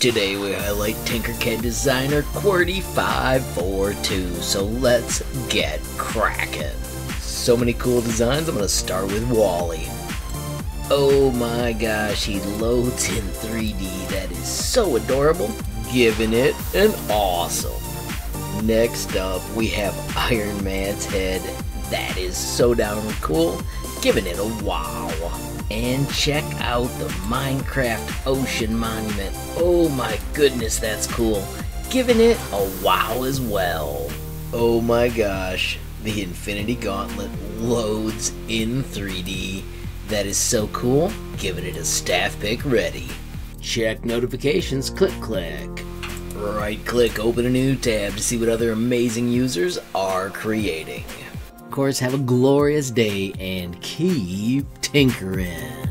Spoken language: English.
Today we highlight Tinkercad designer QWERTY542, so let's get cracking. So many cool designs, I'm gonna start with WALL-E. Oh my gosh, he loads in 3D, that is so adorable, giving it an awesome. Next up, we have Iron Man's head, that is so down cool, giving it a wow. And check out the Minecraft Ocean Monument. Oh my goodness, that's cool. Giving it a wow as well. Oh my gosh, the Infinity Gauntlet loads in 3D. That is so cool. Giving it a staff pick ready. Check notifications, click click. Right click, open a new tab to see what other amazing users are creating. Of course, have a glorious day and keep tinkering.